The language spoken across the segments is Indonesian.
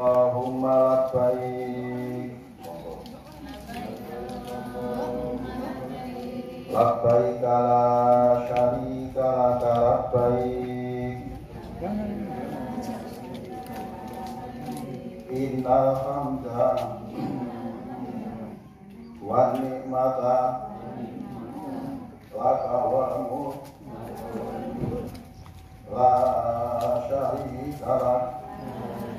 Allahumma labbaik. Labbaik la syarika laka labbaik. Innal hamda wa ni'mata laka wal la syarika lak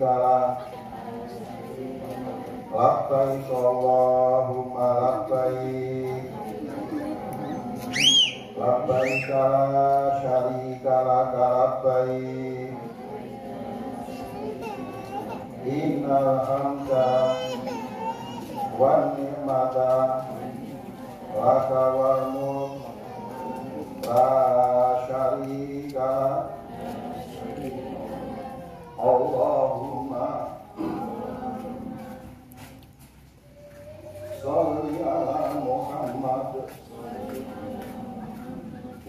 la syarika lak Labbaik Allahumma labbaik. Labbaik la syarika laka labbaik. Innal hamda wa ni'mata laka wal mulk. La syarika lak Allahumma. Salli ala Muhammad.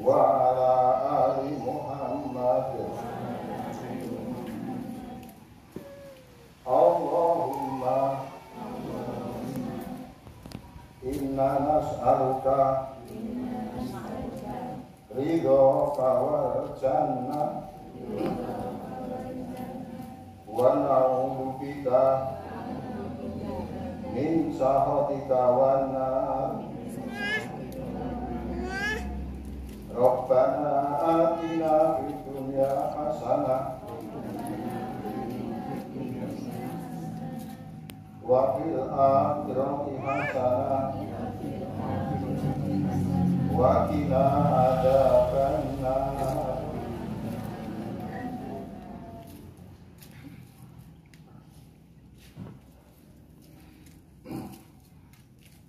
Wa ala ali Muhammad. Allahumma. Inna nas'aluka. Ridhoka wal jannah wa na'udzu bika min sahatika wan nar Rabbana atina fil akhirati hasanah wa qina adzabannar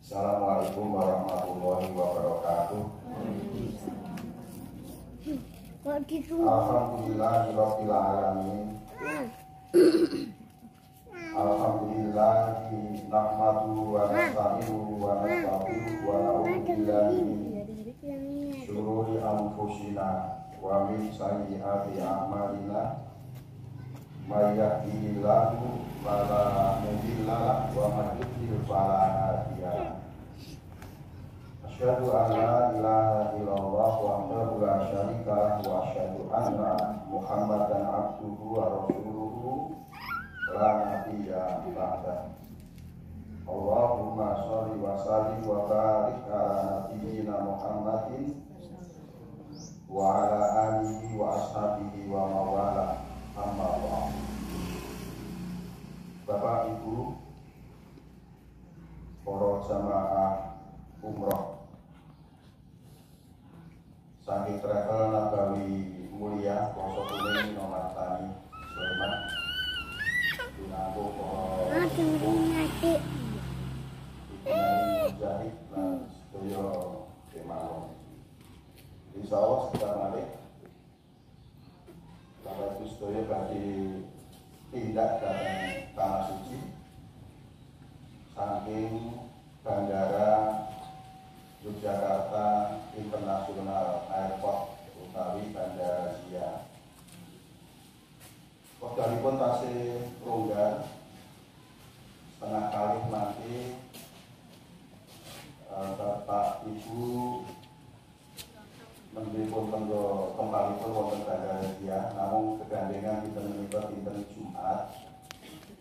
Assalamualaikum warahmatullahi wabarakatuh. Kok gitu? Alhamdulillahirabbil alamin. Alhamdulillah nahmadu wa nasta'inuhu wa nastaghfiruhu wa na'udzu billahi min shururi anfusina wa min sayyiati a'malina. May yahdihillahu fala mudilla wa man yudlil fala hadiya. Asyhadu an la ilaha illallah wahdahu la syarika lahu wa asyhadu anna Muhammadan abduhu wa rasuluhu la nabiyya ba'da. Allahumma sholli wa sallim wa barik ala nabiyyina Muhammadin wa ala alihi wa ashabihi wa mawala amma ba'd. Bapak Ibu para jamaah umroh Sangki travel Nabawi Mulia Poso Kuning Nomor Tani Sleman dan Insya Allah balik Bapak Ibu tindak dan tanah suci. Saking bandara Yogyakarta International Airport utawi Bandara Sia. Wekdalipun tasih longgar setengah kali nanti eh, Bapak Ibu Menteri pun tenggo kembali pun wonten Bandara Sia, namun kegandengan kita menikah dinten Jumat.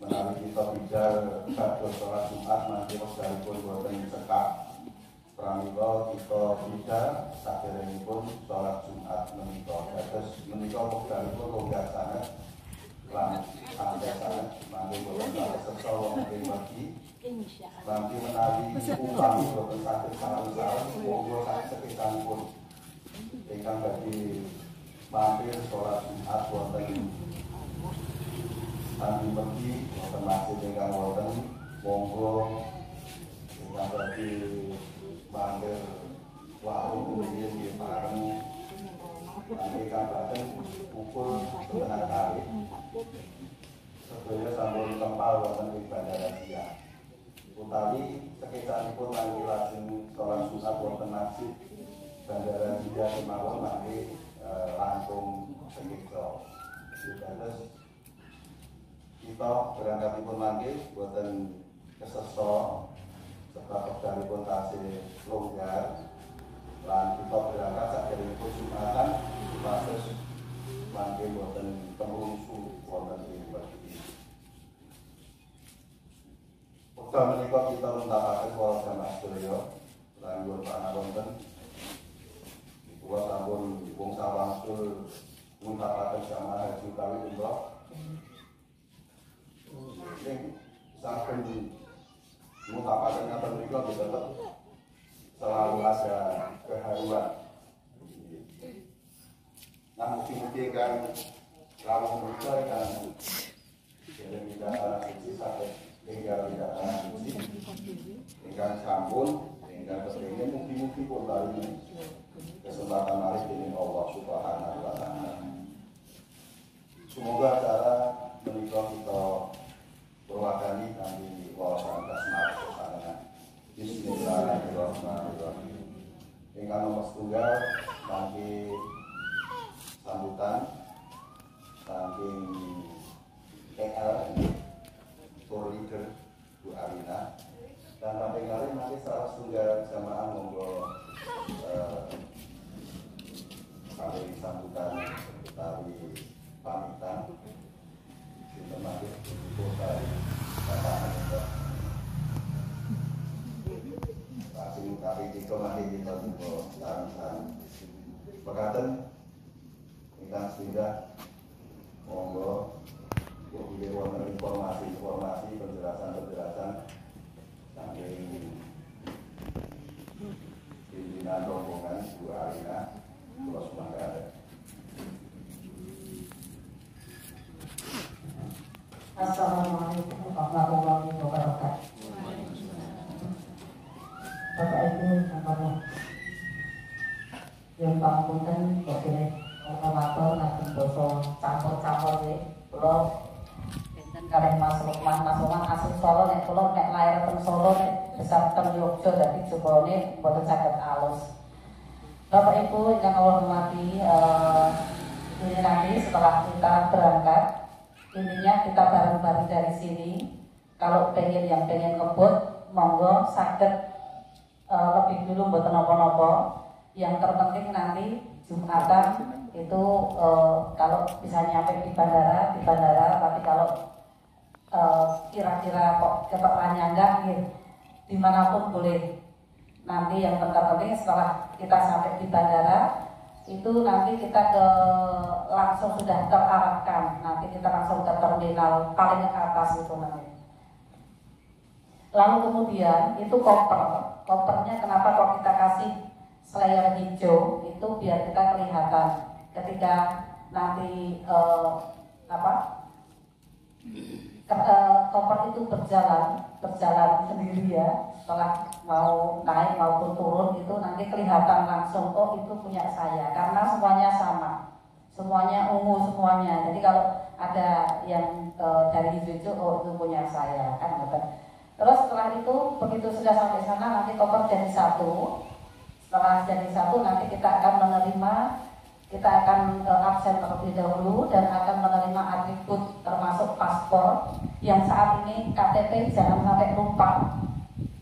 Menawi kita bijar pada sholat Jumat nanti wekdalipun boten cekak. Pramila kita bijar saderengipun sholat Jumat menika. Dados menika wekdalipun longgar sangat lan santai sangat mangke boten saged seksa wong ing mergi nanti upami boten saged sareng-sareng monggo saged sekitaripun ingkang bagi mampir sholat Jumat wonten Sami pergi wonten masjid monggo kita bagi manggil warung kemudian di bareng nanti kabupaten pukul setengah kali sebelumnya sambung tempal wonten di bandara siang utawi sekitaripun nanti lajeng sholat sunat wonten masjid bandara siang kemawon nanti eh, langkung sekitar terus kita berangkatipun nanti buatan keseso serta pun tasih longgar lan kita berangkat sak pun Jumatan kasus mangke buatan temungsu wonten ing bagi Wekdal menika kita nuntapaken para jamaah sedaya lan nyuwun pangapunten Kula sampun wong sawangsul nuntapaken jamaah haji utawi umroh sing saben mutapaken ngaten menika tetep selalu ada keharuan. Nah, mugi-mugi kan rawuh menika kan jadi tidak ada suci sampai tinggal tidak ada suci tinggal sampun kepingin mugi-mugi pun kali kesempatan hari ini Allah Subhanahu wa taala. Semoga acara menikah kita berwakani kami wawasan kasmat ke sana. Bismillahirrahmanirrahim. Ingkang nomor setunggal nanti sambutan saking PL tour leader Bu Arina dan sampai kali nanti salah setunggal jamaah monggo eh, kali sambutan dari pamitan. Kita masih kota Bapak Anies Pasti kali kita masih kita taruhan Pekaten Ingkang sudah Monggo wonten informasi-informasi penjelasan-penjelasan Rombongan Assalamualaikum warahmatullahi wabarakatuh. Bapak Ibu namanya yang pangapunten kok operator ngajeng basa campur-campur enten kalian Mas Lukman, Mas Lukman asli Solo nek kula nek lair teng Solo nek besar teng Yogya dadi jebone mboten saged alus. Bapak Ibu yang Allah hormati eh, ini nanti setelah kita berangkat intinya kita bareng-bareng dari sini kalau pengen yang pengen ngebut monggo sakit uh, lebih dulu buat nopo-nopo yang terpenting nanti Jumatan itu uh, kalau bisa nyampe di bandara di bandara tapi kalau uh, kira-kira kok keterannya enggak gitu. Di mana pun boleh. Nanti yang terpenting setelah kita sampai di bandara itu nanti kita ke langsung sudah terarahkan. Nanti kita langsung ke terminal paling ke atas itu nanti. Lalu kemudian itu koper. Kopernya kenapa kok kita kasih slayer hijau? Itu biar kita kelihatan. Ketika nanti eh, apa ke, eh, koper itu berjalan berjalan sendiri ya. Setelah mau naik maupun turun itu nanti kelihatan langsung oh itu punya saya. Karena semuanya sama. Semuanya ungu semuanya. Jadi kalau ada yang e, dari hijau oh itu punya saya kan gitu. Terus setelah itu begitu sudah sampai sana nanti koper jadi satu. Setelah jadi satu nanti kita akan menerima kita akan e, absen terlebih dahulu dan akan menerima atribut termasuk paspor yang saat ini KTP jangan sampai lupa.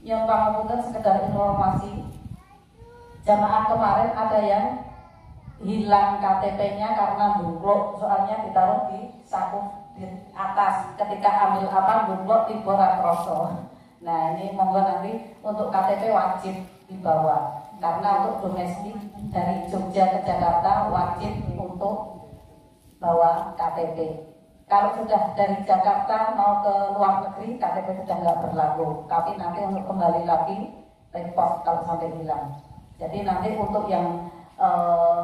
Yang melakukan sekedar informasi. Jamaah kemarin ada yang hilang KTP-nya karena bunglok soalnya ditaruh di saku di atas ketika ambil apa bunglok di borak kroso nah ini monggo nanti untuk KTP wajib dibawa karena untuk domestik dari Jogja ke Jakarta wajib untuk bawa KTP kalau sudah dari Jakarta mau ke luar negeri, KTP sudah nggak berlaku. Tapi nanti untuk kembali lagi, repot kalau sampai hilang. Jadi nanti untuk yang eh,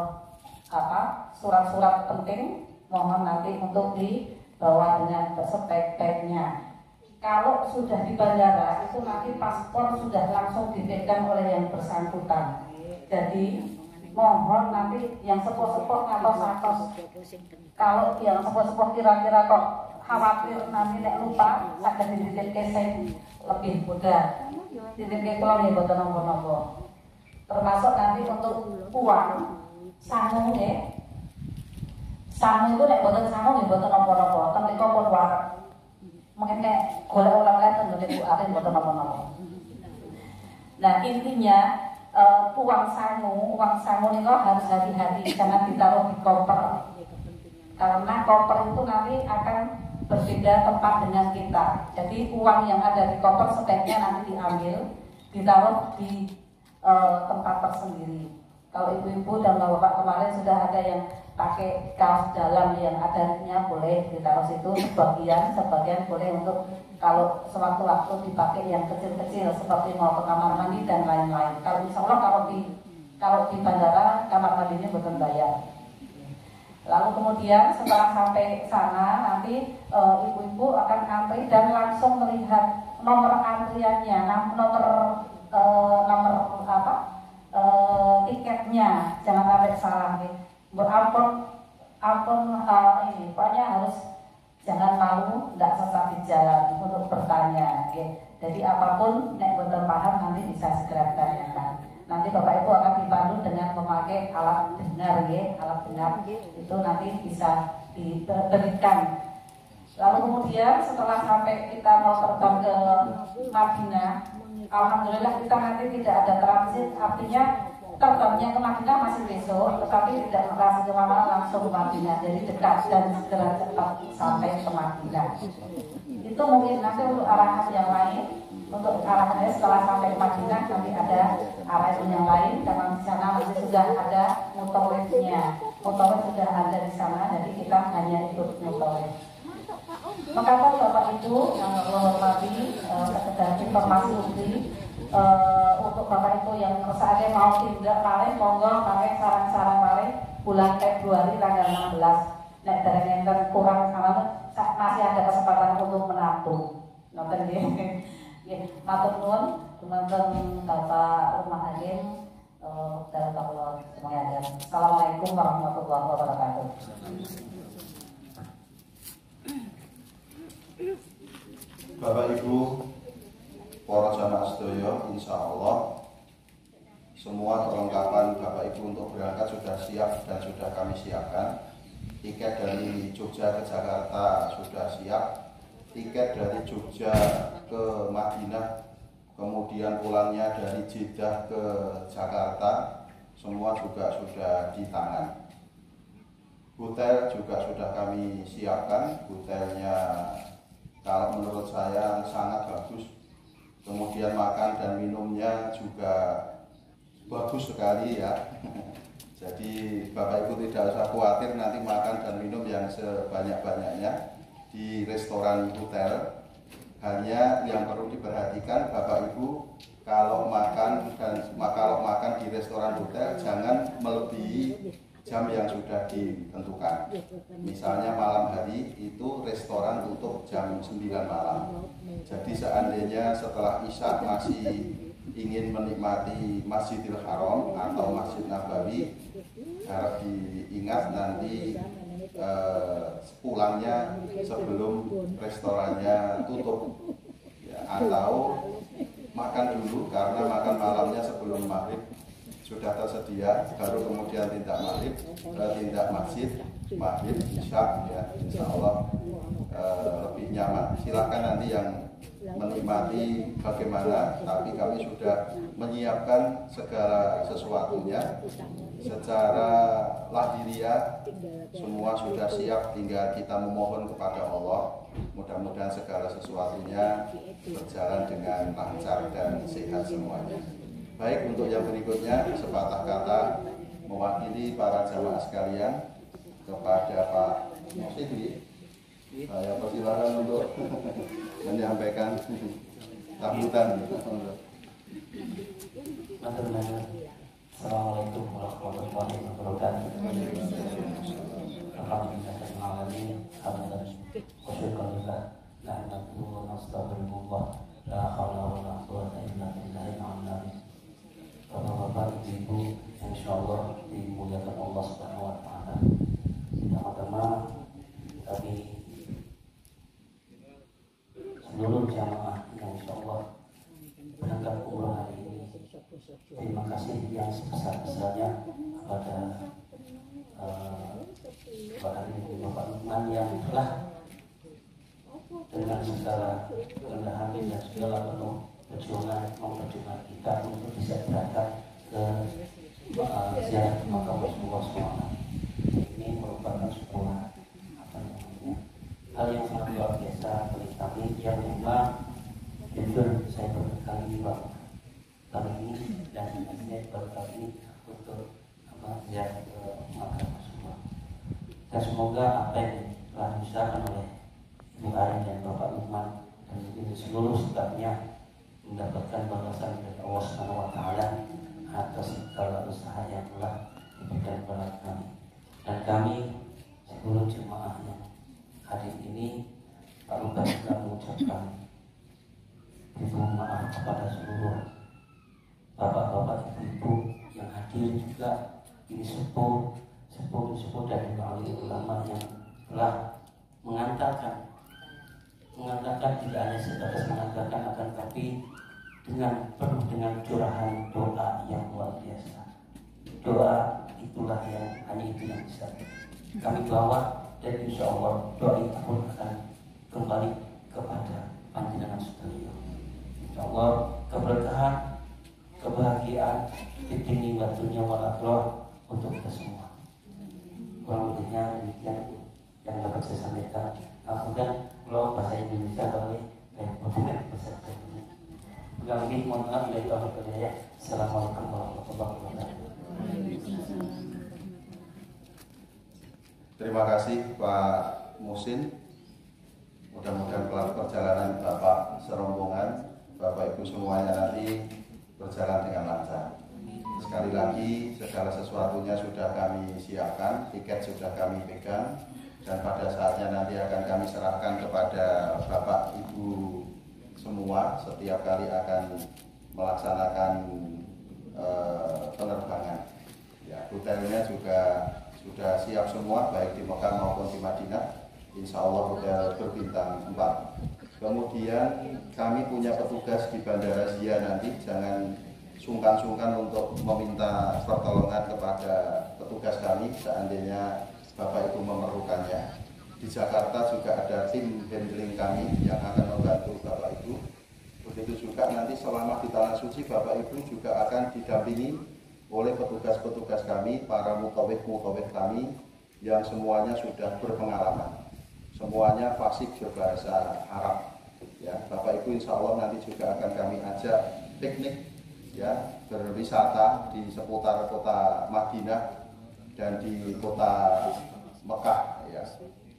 apa surat-surat penting, mohon nanti untuk dibawa dengan sebaik-baiknya. Kalau sudah di bandara itu nanti paspor sudah langsung dipegang oleh yang bersangkutan. Jadi mohon nanti yang sepuh-sepuh atau satos kalau yang sepuh-sepuh kira-kira kok khawatir nanti nek lupa ada di titik keseng lebih mudah. Titik kekolong ya boten nopo-nopo termasuk nanti untuk uang. Sangu ya. Sangu itu nek boten sangu ya boten nopo-nopo tapi kok pun warak mungkin nek golek ulang lain tentu Bu Arin boten nopo-nopo nah intinya uh, uang sangu uang sangu ini harus hati-hati jangan ditaruh di koper. Karena koper itu nanti akan berbeda tempat dengan kita. Jadi uang yang ada di koper sebaiknya nanti diambil ditaruh di uh, tempat tersendiri kalau ibu-ibu dan bapak kemarin sudah ada yang pakai kaos dalam yang adanya boleh ditaruh situ sebagian sebagian boleh untuk kalau sewaktu-waktu dipakai yang kecil-kecil seperti mau ke kamar mandi dan lain-lain. Kalau insya Allah kalau di kalau di bandara kamar mandinya bukan bayar. Lalu kemudian setelah sampai sana nanti eh, ibu-ibu akan antri dan langsung melihat nomor antriannya nomor e, nomor apa e, tiketnya jangan sampai salah nih berampun ampun uh, ini pokoknya harus jangan malu tidak sesat di jalan untuk bertanya ya. jadi apa pun nek betul paham nanti bisa segera tanyakan nanti bapak ibu akan dipandu dengan memakai alat dengar ya alat dengar itu nanti bisa diberikan. Lalu kemudian setelah sampai kita mau terbang ke Madinah Alhamdulillah kita nanti tidak ada transit. Artinya terbangnya ke Madinah masih besok, tetapi tidak langsung ke mana langsung ke Madinah, jadi dekat dan segera cepat sampai ke Madinah. Itu mungkin nanti untuk arahan yang lain, untuk arahannya setelah sampai ke Madinah nanti ada arahan yang lain. Karena di sana masih sudah ada motorway-nya, motorway sudah ada di sana, jadi kita hanya ikut motorway. Maka Bapak Ibu yang menghormati uh, sekedar informasi Undri uh, untuk bapak ibu yang misalnya mau tindak paling monggo pakai saran-saran paling bulan Februari tanggal 16 nek dari yang kurang sama masih ada kesempatan untuk menabung nonton nggih matur nuwun. Teman-teman Bapak Rumah uh, dalam Allah semuanya. Assalamualaikum warahmatullahi wabarakatuh Bapak Ibu para jamaah insya Allah semua perlengkapan Bapak Ibu untuk berangkat sudah siap dan sudah kami siapkan. Tiket dari Jogja ke Jakarta sudah siap. Tiket dari Jogja ke Madinah kemudian pulangnya dari Jeddah ke Jakarta semua juga sudah di tangan. Hotel juga sudah kami siapkan hotelnya kalau menurut saya sangat bagus. Kemudian makan dan minumnya juga bagus sekali ya. Jadi Bapak Ibu tidak usah khawatir nanti makan dan minum yang sebanyak-banyaknya di restoran hotel. Hanya yang perlu diperhatikan Bapak Ibu kalau makan dan kalau makan di restoran hotel jangan melebihi jam yang sudah ditentukan. Misalnya malam hari itu restoran tutup jam 9 malam. Jadi seandainya setelah Isya masih ingin menikmati Masjidil Haram atau Masjid Nabawi, harap diingat nanti eh, pulangnya sebelum restorannya tutup ya, atau makan dulu karena makan malamnya sebelum maghrib sudah tersedia baru kemudian tindak maghrib uh, tindak masjid maghrib isya ya insya Allah uh, lebih nyaman. Silahkan nanti yang menikmati bagaimana tapi kami sudah menyiapkan segala sesuatunya. Secara lahiriah semua sudah siap tinggal kita memohon kepada Allah. Mudah-mudahan segala sesuatunya berjalan dengan lancar dan sehat semuanya Baik untuk yang berikutnya sepatah kata mewakili para jamaah sekalian kepada Pak Mosidi. Saya persilakan untuk menyampaikan sambutan. Assalamualaikum warahmatullahi wabarakatuh. Alhamdulillah alamin. Hamdan wa syukran khusyuk Nahmaduhu wa nasta'inuhu wa la hawla insya Allah dimuliakan Allah Subhanahu Wa Taala. Pertama-tama kami seluruh jamaah yang insya Allah berangkat umroh hari ini. Terima kasih yang sebesar-besarnya kepada uh, Bapak Ibu Bapak Lukman yang telah dengan segala kerendahan dan segala penuh perjuangan memperjuangkan kita untuk bisa berangkat ke uh, ziarah makam Rasulullah SAW. Ini merupakan sebuah apa namanya hal yang sangat luar biasa bagi kami yang memang jujur saya berkali baru kali ini dan saya baru kali ini untuk apa ziarah ke makam Rasulullah. Dan semoga apa yang telah diusahakan oleh Ibu Arin dan Bapak Lukman dan mungkin seluruh stafnya mendapatkan balasan dari Allah Subhanahu wa taala atas segala usaha yang telah diberikan kepada kami. Dan kami seluruh jemaah yang hadir ini Pak Lukas juga mengucapkan ibu maaf kepada seluruh bapak-bapak ibu-ibu yang hadir juga ini sepuh sepuh sepuh dari wali ulama yang telah mengantarkan mengatakan tidak hanya sebatas mengatakan akan tapi dengan penuh dengan curahan doa yang luar biasa. Doa itulah yang hanya itu yang bisa kami bawa dan insya Allah doa itu akan kembali kepada panjenengan sedaya. Insya Allah keberkahan, kebahagiaan, ditini batunya walaupun untuk kita semua. Kurang lebihnya demikian yang dapat saya sampaikan. Kemudian kalau bahasa Indonesia boleh repot dengan bahasa Indonesia. Kurang lebih mohon maaf dari Allah ya. Assalamualaikum warahmatullahi wabarakatuh. Terima kasih Pak Musin. Mudah-mudahan perjalanan Bapak serombongan, Bapak Ibu semuanya nanti berjalan dengan lancar. Sekali lagi, segala sesuatunya sudah kami siapkan, tiket sudah kami pegang, dan pada saatnya nanti akan kami serahkan kepada Bapak Ibu semua setiap kali akan melaksanakan eh, penerbangan. Ya, hotelnya juga sudah siap semua baik di Mekah maupun di Madinah. Insya Allah hotel berbintang 4. Kemudian kami punya petugas di Bandara Zia nanti jangan sungkan-sungkan untuk meminta pertolongan kepada petugas kami seandainya Bapak Ibu memerlukannya. Di Jakarta juga ada tim handling kami yang akan membantu Bapak Ibu. Begitu juga nanti selama di Tanah Suci Bapak Ibu juga akan didampingi oleh petugas-petugas kami, para mutawif-mutawif kami yang semuanya sudah berpengalaman. Semuanya fasik berbahasa Arab. Ya, Bapak Ibu insya Allah nanti juga akan kami ajak piknik ya berwisata di seputar kota Madinah dan di kota Mekah ya.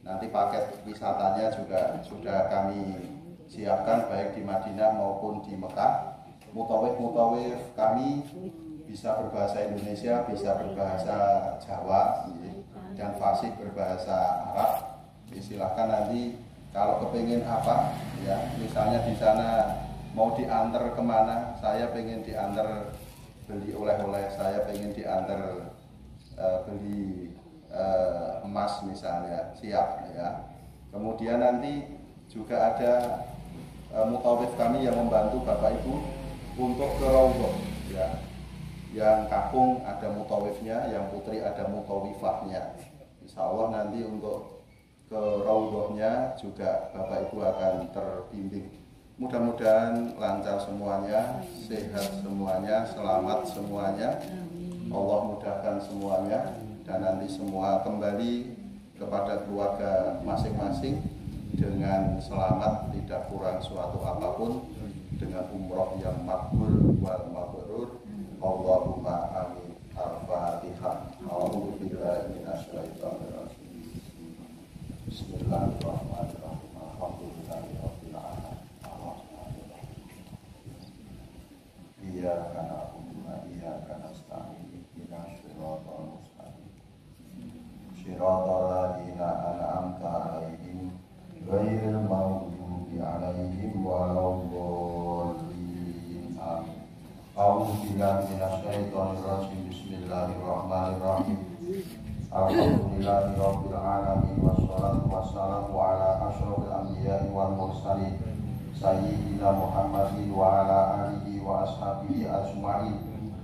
Nanti paket wisatanya juga sudah kami siapkan baik di Madinah maupun di Mekah. Mutawif-mutawif kami bisa berbahasa Indonesia, bisa berbahasa Jawa, ya, dan fasih berbahasa Arab. Ya, silahkan nanti kalau kepingin apa, ya misalnya di sana mau diantar ke mana, saya pengen diantar beli oleh-oleh, saya pengen diantar uh, beli uh, emas misalnya, siap ya. Kemudian nanti juga ada uh, mutawif kami yang membantu Bapak Ibu untuk ke Raudhah ya yang kakung ada mutawifnya, yang putri ada mutawifahnya. Insya Allah nanti untuk ke raudhahnya juga Bapak Ibu akan terbimbing. Mudah-mudahan lancar semuanya, sehat semuanya, selamat semuanya. Allah mudahkan semuanya dan nanti semua kembali kepada keluarga masing-masing dengan selamat, tidak kurang suatu apa pun dengan umroh yang makbul wal mabrur. Allahumma wal mursalin. Sayyidina Muhammadin wa ala alihi wa ashabihi ajma'in.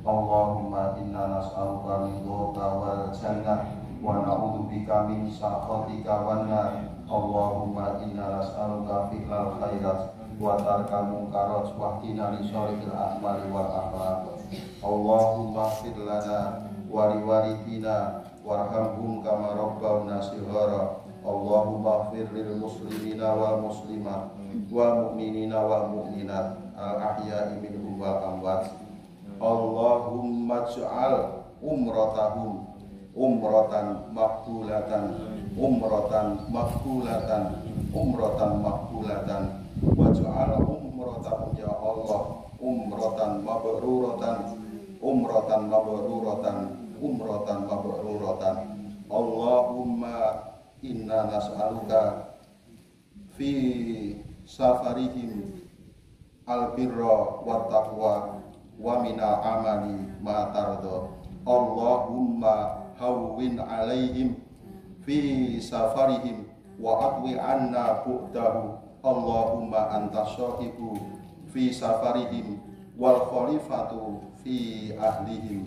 Allahumma inna nas'aluka min dhurrika wal jannah wa na'udzubika min sakhatika wan Allahumma inna nas'aluka fi'lal khairat wa tarkal munkarat wa qina li syarril a'mali wal Allahumma Allahumma fir lil muslimina wal muslimat wal mu'minina wal mu'minat al ahya'i minhum wal amwat. Allahumma ja'al umratahum umratan maqbulatan umratan maqbulatan umratan maqbulatan. Waj'al umratahum ya Allah umratan mabruratan umratan mabruratan umratan mabruratan. Allahumma inna nas'aluka fi safarihim albirra wa taqwa wa minal amali ma tardo Allahumma hawwin alaihim fi safarihim wa atwi anna bu'dahu. Allahumma anta sahibu fi safarihim wal khalifatu fi ahlihim.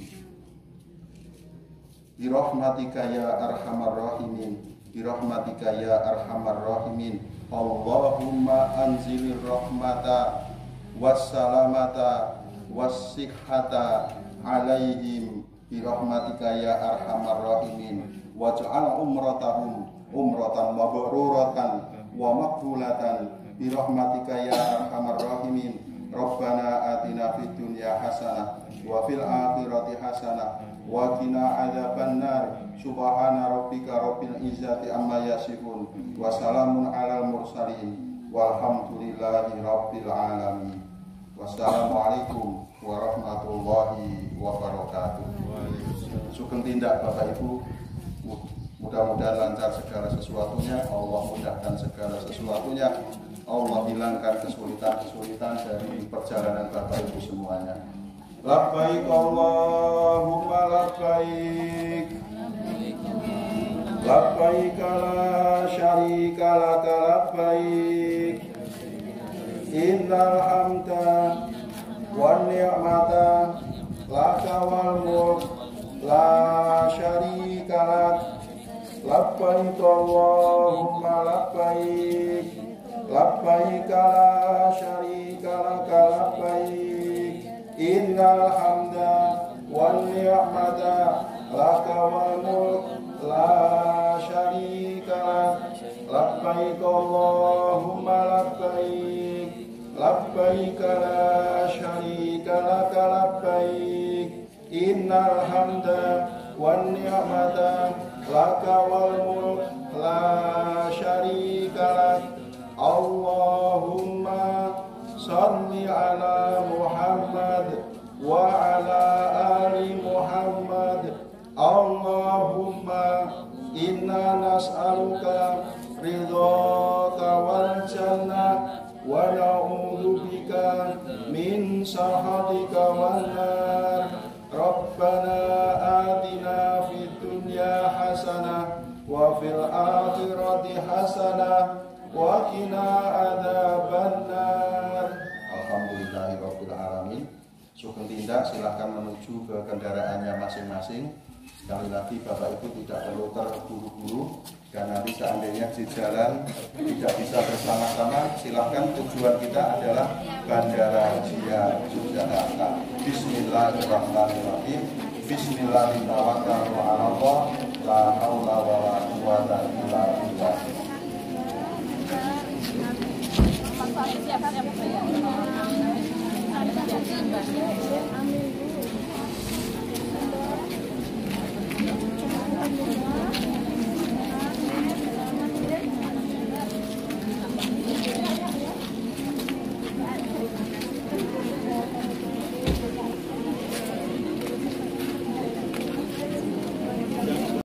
Birahmatika ya arhamar rahimin Birahmatika ya arhamar rahimin. Allahumma anzilir rahmata Wassalamata Wassihhata alaihim. Birahmatika ya arhamar rahimin. Waj'al umratahum umratan mabruratan wa makbulatan Birahmatika ya arhamar rahimin. Rabbana atina fid dunya hasanah wa fil akhirati hasanah wa qina adzabannar subhana rabbika rabbil izzati amma yasifun. Wa salamun alal mursalin. Walhamdulillahi rabbil alamin. Wassalamualaikum warahmatullahi wabarakatuh. Sugeng tindak Bapak Ibu. Mudah-mudahan lancar segala sesuatunya. Allah mudahkan segala sesuatunya. Allah hilangkan kesulitan-kesulitan dari perjalanan Bapak Ibu semuanya Labbaik Allahumma labbaik. Labbaik la syarika laka labbaik. Innal hamda wan ni'mata laka wal mulk la syarika lak. Labbaik Allahumma labbaik. Labbaik la syarika laka labbaik Innal hamda la syarika Labbaik Allahumma labbaik. Labbaik la syarika laka labbaik. Innal hamda wan ni'mata laka wal mulk la syarika lak nas'aluka ridhaka wal jannah wa na'udzu bika min sahatika wan nar. Rabbana atina fid dunya hasanah wa fil akhirati hasanah wa qina adzabannar Alhamdulillahirabbil alamin. Sugeng tindak silahkan menuju ke kendaraannya masing-masing Sekali lagi Bapak Ibu tidak perlu terburu-buru Dan nanti seandainya di jalan tidak bisa bersama-sama Silahkan tujuan kita adalah Bandara Jia Yogyakarta. Bismillahirrahmanirrahim. Bismillahirrahmanirrahim. La haula